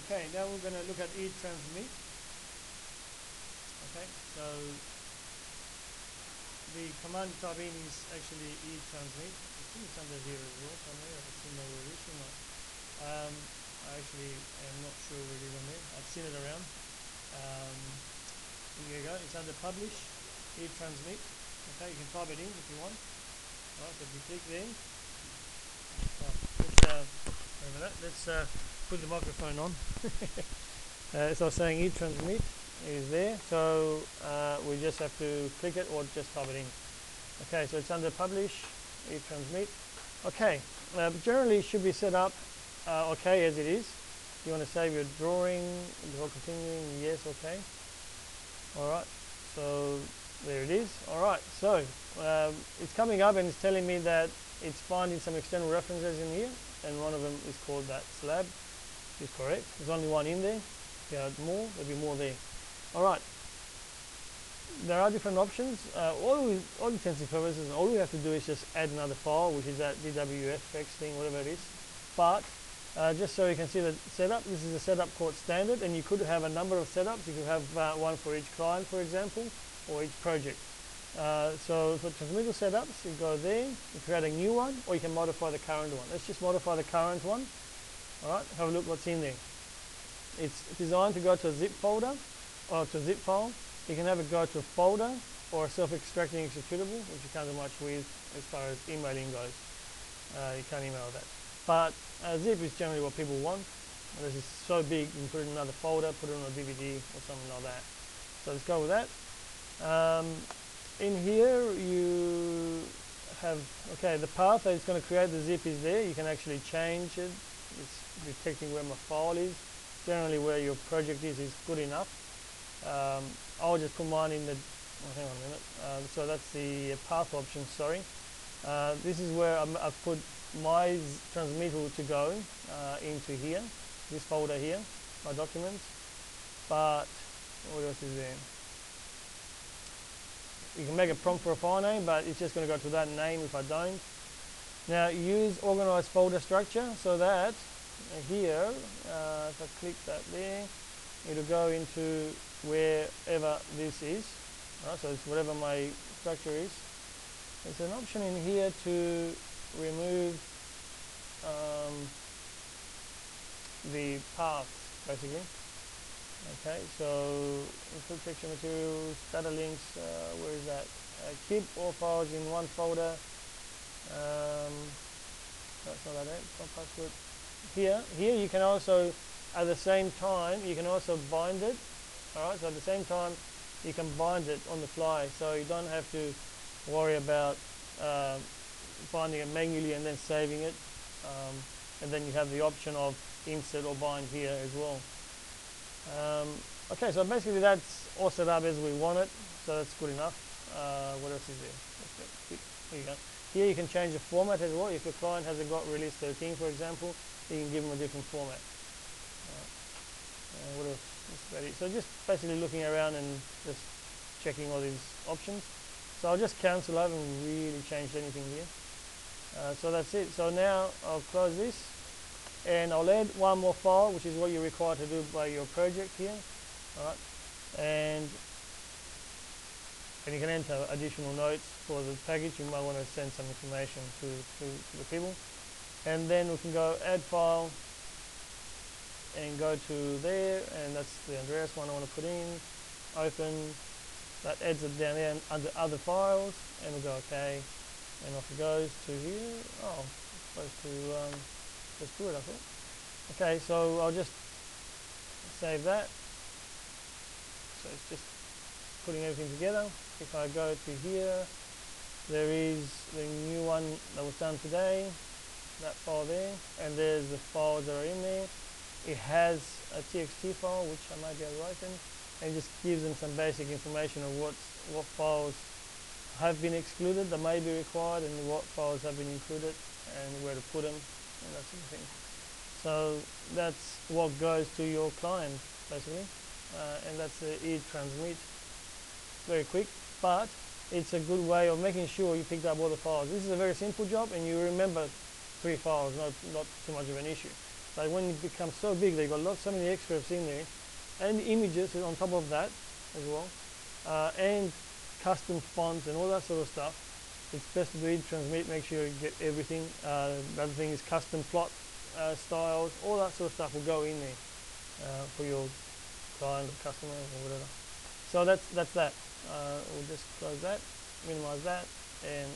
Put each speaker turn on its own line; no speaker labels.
Okay, now we're going to look at e-transmit. Okay, so the command you type in is actually e-transmit. I think it's under here as well somewhere. I don't know where it is or not. Um, I actually am not sure where it is on there. I've seen it around. Um, here you go. It's under publish, e-transmit. Okay, you can type it in if you want. Alright, so if you click there, right, let's uh, that. Let's uh, put the microphone on. uh, so I was saying e-transmit is there, so uh, we just have to click it or just type it in. Okay, so it's under publish, e-transmit. Okay, uh, generally it should be set up uh, okay as it is. You want to save your drawing before continuing, yes, okay. Alright, so there it is. Alright, so um, it's coming up and it's telling me that it's finding some external references in here and one of them is called that slab, is correct. There's only one in there. If you had more, there'd be more there. Alright, there are different options. Uh, all, we, all intents and purposes, all we have to do is just add another file, which is that DWFX thing, whatever it is. But uh, just so you can see the setup, this is a setup called standard, and you could have a number of setups. You could have uh, one for each client, for example, or each project. Uh, so for transmittal setups, you go there, you create a new one, or you can modify the current one. Let's just modify the current one. All right, have a look what's in there. It's designed to go to a zip folder, or to a zip file. You can have it go to a folder or a self-extracting executable, which you can't do much with as far as emailing goes. Uh, you can't email that. But a zip is generally what people want. This is so big, you can put it in another folder, put it on a DVD or something like that. So let's go with that. Um, in here you have, okay, the path that it's going to create the zip is there. You can actually change it. It's detecting where my file is. Generally where your project is is good enough. Um, I'll just put mine in the, oh, hang on a minute. Uh, so that's the path option, sorry. Uh, this is where i have put my transmittal to go uh, into here, this folder here, my documents. But what else is there? You can make a prompt for a file name, but it's just going to go to that name if I don't. Now use organized folder structure so that here, uh, if I click that there, it'll go into wherever this is. Right, so it's whatever my structure is. There's an option in here to remove um, the paths, basically. Okay, so input texture materials, data links, uh, where is that? Uh, keep all files in one folder. Um, that's not that it, not password. Here, here you can also, at the same time, you can also bind it. Alright, so at the same time, you can bind it on the fly, so you don't have to worry about uh, finding it manually and then saving it. Um, and then you have the option of insert or bind here as well. Um, okay, so basically that's all set up as we want it, so that's good enough. Uh, what else is there? Here you go. Here you can change the format as well. If your client hasn't got release 13, for example, you can give them a different format. What else? That's about it. So just basically looking around and just checking all these options. So I'll just cancel. I haven't really changed anything here. Uh, so that's it. So now I'll close this and I'll add one more file which is what you're required to do by your project here alright and and you can enter additional notes for the package. You might want to send some information to, to, to the people. And then we can go add file and go to there. And that's the Andreas one I want to put in. Open. That adds it down there under other files. And we'll go okay. And off it goes to here. Oh supposed to um, Let's do it, I thought. Okay, so I'll just save that. So it's just putting everything together. If I go to here, there is the new one that was done today, that file there, and there's the files that are in there. It has a TXT file, which I might be able to open, and just gives them some basic information of what what files have been excluded that may be required and what files have been included and where to put them and that sort of thing. So that's what goes to your client basically, uh, and that's the e-transmit. Very quick, but it's a good way of making sure you picked up all the files. This is a very simple job, and you remember three files, not not too much of an issue. But when it becomes so big, they've got lots, so many extras in there, and images on top of that as well, uh, and custom fonts and all that sort of stuff. It's best to read, transmit, make sure you get everything. Uh, the other thing is custom plot uh, styles, all that sort of stuff will go in there uh, for your client or customer or whatever. So that's that's that. Uh, we'll just close that, minimize that, and